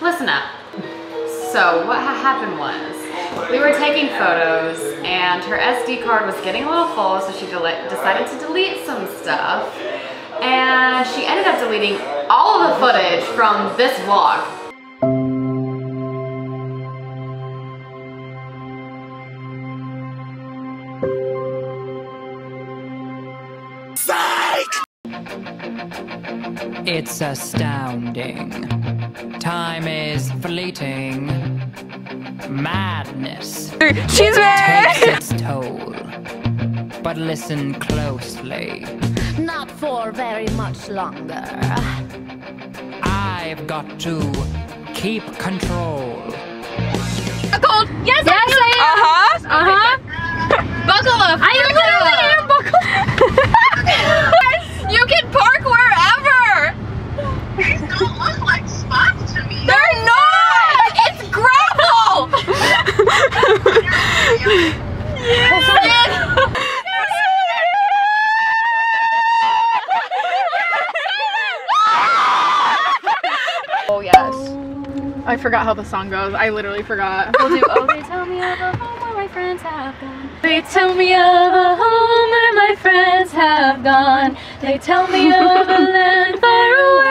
listen up. So what ha happened was, we were taking photos and her SD card was getting a little full, so she decided to delete some stuff. And she ended up deleting all of the footage from this vlog. It's astounding. Time is fleeting. Madness. She's takes its toll. But listen closely. Not for very much longer. I've got to keep control. A cold. Yes, yes I am. Uh-huh. Uh-huh. Buckle up. I literally am buckle. you can park wherever. These don't look like spots to me. They're not. It's gravel. yes. Oh yes. I forgot how the song goes. I literally forgot. We'll do Oh They Tell Me of a Home Where My Friends Have Gone. They tell me of a home where my friends have gone. They tell me of a land far away.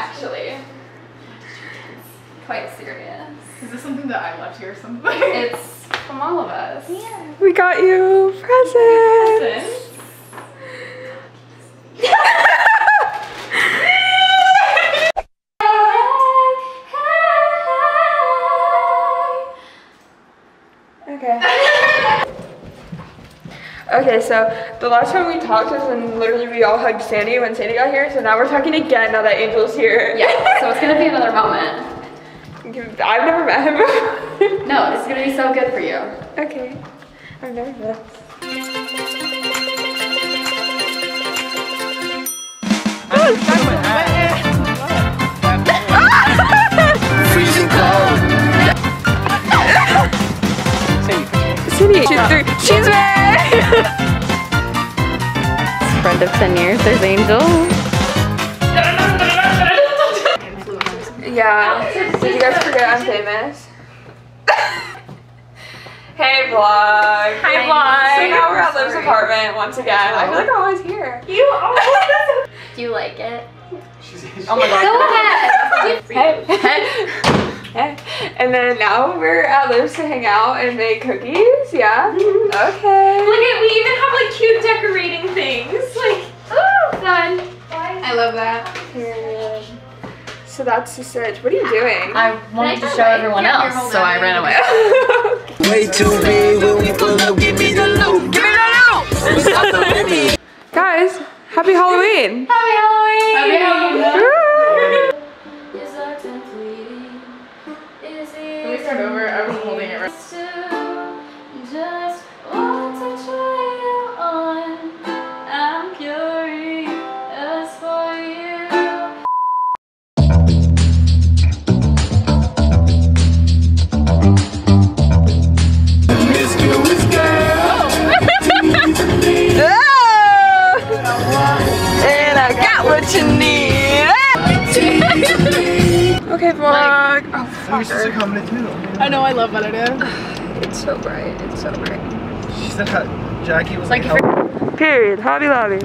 Actually, quite serious. Is this something that I left here or something? It's from all of us. Yeah. we got you presents. Okay. Okay, so the last time we talked was when literally we all hugged Sandy when Sandy got here, so now we're talking again now that Angel's here. Yeah, so it's gonna be another moment. I've never met him before. No, it's gonna be so good for you. okay, I'm nervous. Freezing cold. Cindy, she's three. She's married! Friend of 10 years, there's Angel. yeah. Did you guys forget I'm famous? hey vlog. Hi, vlog. So now we're at Liv's apartment once again. I feel like I'm always here. You always Do you like it? Oh my god. Go ahead. Hey. Hey. And then now we're at Liv's to hang out and make cookies. Yeah. Mm-hmm. Okay. Look at, we even have like cute decorating things. Like, oh, fun. I love that. Period. So that's the search. What are you doing? I wanted to show everyone else, so I ran away. Way too big when we pull up. Give me the loot. Give me the loot. Guys, happy Halloween. Happy Halloween! Happy Halloween! Love what I. It's so bright. It's so bright. She said how Jackie was Like like, if Period. Hobby Lobby.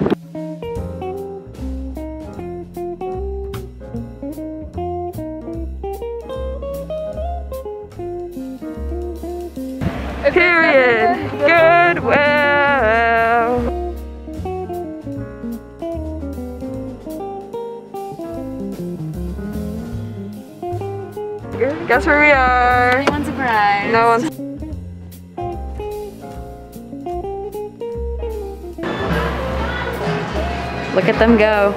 Period. Goodwill. Guess where we are? Anyone's surprised. No one's. Look at them go.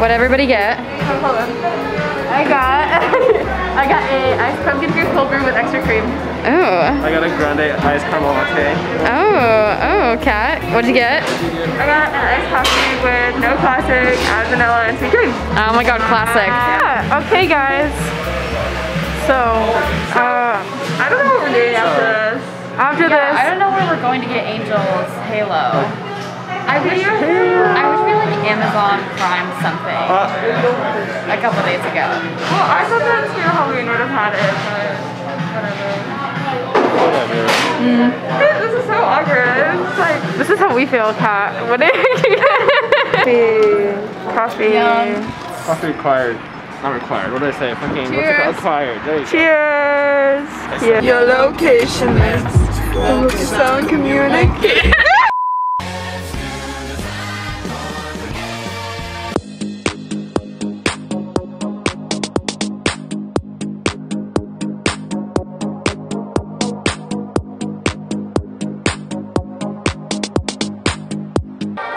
What everybody get? I got I got a ice pumpkin fruit cold brew with extra cream. Oh. I got a grande iced caramel latte. Oh, oh, Kat. What'd you get? I got an iced coffee with no classic, add vanilla, and sweet cream. Oh my god, classic. Yeah. Yeah, okay guys. So, uh, I don't know what we're doing after this. after Yeah, I don't know where we're going to get Angel's Halo. I wish, I wish we like Amazon Prime something uh, a couple days ago. Well, I thought that Spirit Halloween would have had it, but whatever. Mm. This is so awkward. It's like this is how we feel, Kat. What do you Coffee. Coffee required. Not required. What did I say? Fucking what's it Cheers. called? Required. There you go. Cheers. Yeah. your location is on communication.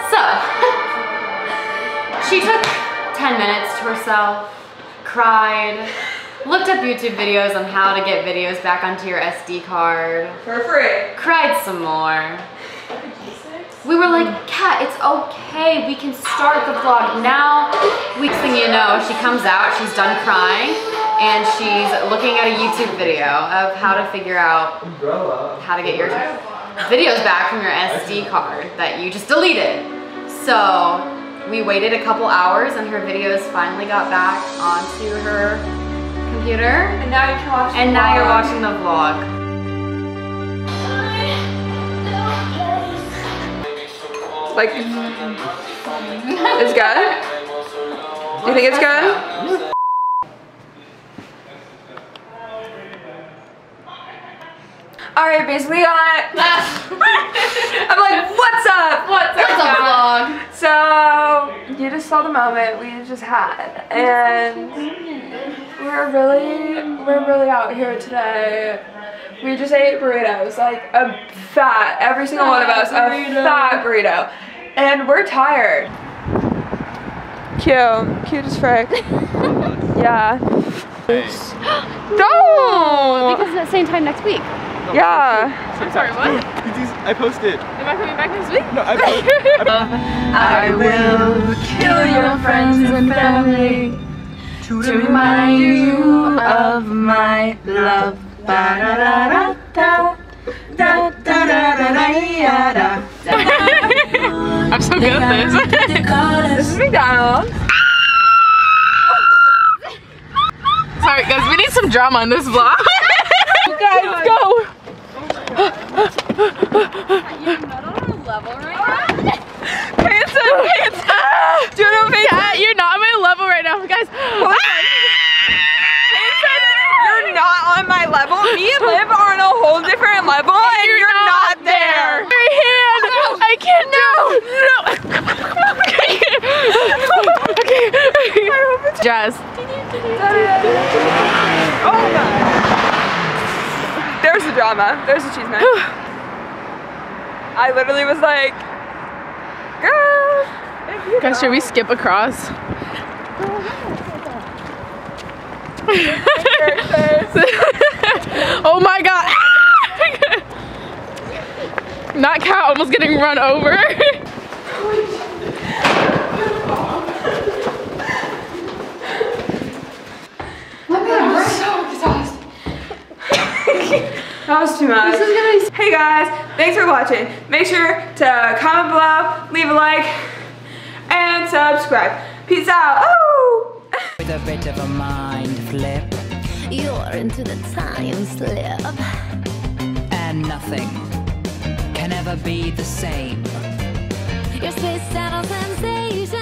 So, she took 10 minutes to herself, cried, looked up YouTube videos on how to get videos back onto your SD card, For free. cried some more. We were like, Kat, it's okay. We can start the vlog now. Weeks thing you know, she comes out, she's done crying, and she's looking at a YouTube video of how to figure out how to get your videos back from your SD card that you just deleted. So we waited a couple hours and her videos finally got back onto her computer. And now you can watch And now you're watching the vlog. Like, it's good? Do you think it's good? Alright, basically got I'm like, what's up? What's What's up, vlog? So you just saw the moment we just had, and we're really, we're really out here today. We just ate burritos, like a fat, every single one of us, a fat burrito, and we're tired. Cute, cute as frick. yeah. Don't. Because at the same time next week. Yeah. I'm sorry, what? I posted. Am I coming back next week? No, I posted. I will kill your friends and family to remind you of my love. Ba-da-da-da-da. Da-da-da-da-da-da. I'm so good at this. This is McDonald's. Sorry guys, we need some drama in this vlog. guys, go. Pants up, pants up. Do you know pants you're not on my level right now, guys. You're not on my level. Me and Liv are on a whole different level, and you're, not, there. Your hand. I can't do. No. okay. Jazz. Oh god. There's the drama. There's the cheese man. I literally was like, girl. you Guys, should we skip across? oh my god! Not Kat almost getting run over. That was too much. This is gonna be hey guys, thanks for watching. Make sure to comment below, leave a like, and subscribe. Peace out. Oh! With a bit of a mind flip. You're into the time slip. And nothing can ever be the same. Your space saddle sensation.